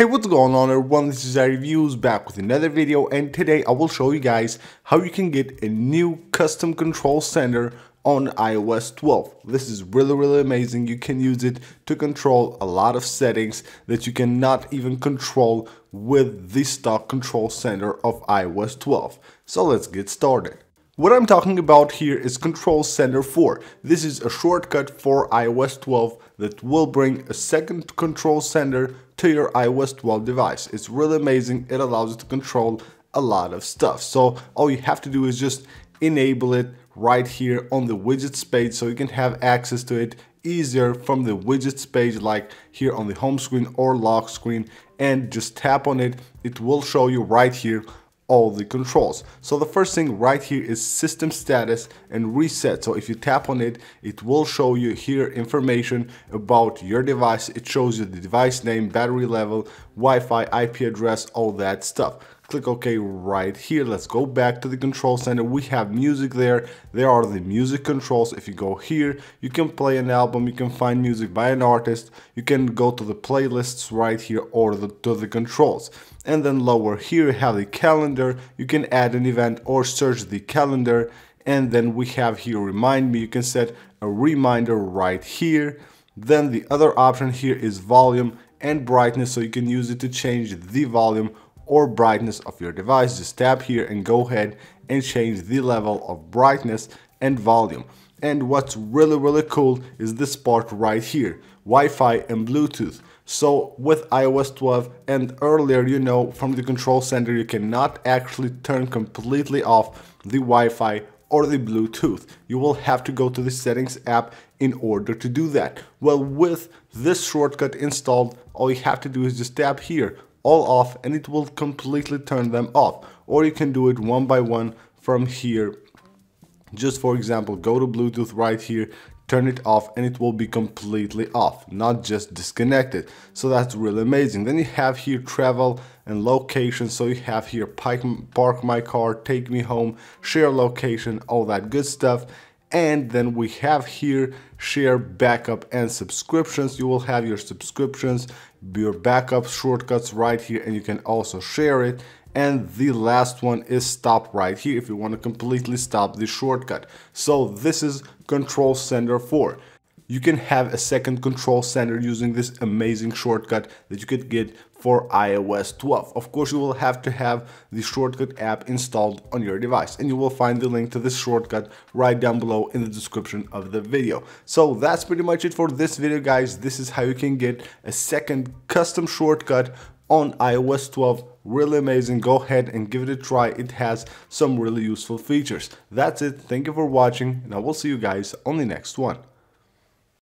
Hey what's going on everyone this is iReviews back with another video and today I will show you guys how you can get a new custom control center on iOS 12. This is really really amazing you can use it to control a lot of settings that you cannot even control with the stock control center of iOS 12. So let's get started. What I'm talking about here is Control Center 4. This is a shortcut for iOS 12 that will bring a second control center to your iOS 12 device. It's really amazing. It allows you to control a lot of stuff. So all you have to do is just enable it right here on the widgets page so you can have access to it easier from the widgets page like here on the home screen or lock screen and just tap on it. It will show you right here all the controls. So the first thing right here is system status and reset. So if you tap on it, it will show you here information about your device. It shows you the device name, battery level, Wi-Fi, IP address, all that stuff click OK right here. Let's go back to the control center. We have music there. There are the music controls. If you go here, you can play an album. You can find music by an artist. You can go to the playlists right here or the, to the controls. And then lower here, you have the calendar. You can add an event or search the calendar. And then we have here remind me. You can set a reminder right here. Then the other option here is volume and brightness so you can use it to change the volume or brightness of your device. Just tap here and go ahead and change the level of brightness and volume. And what's really, really cool is this part right here, Wi-Fi and Bluetooth. So with iOS 12 and earlier, you know, from the control center, you cannot actually turn completely off the Wi-Fi or the Bluetooth. You will have to go to the settings app in order to do that. Well, with this shortcut installed, all you have to do is just tap here all off and it will completely turn them off. Or you can do it one by one from here. Just for example, go to Bluetooth right here, turn it off and it will be completely off, not just disconnected. So that's really amazing. Then you have here travel and location. So you have here park my car, take me home, share location, all that good stuff and then we have here share backup and subscriptions. You will have your subscriptions your backup shortcuts right here and you can also share it. And the last one is stop right here if you want to completely stop the shortcut. So this is control center 4 you can have a second control center using this amazing shortcut that you could get for iOS 12. Of course, you will have to have the shortcut app installed on your device and you will find the link to this shortcut right down below in the description of the video. So that's pretty much it for this video guys. This is how you can get a second custom shortcut on iOS 12 really amazing go ahead and give it a try it has some really useful features that's it thank you for watching and i will see you guys on the next one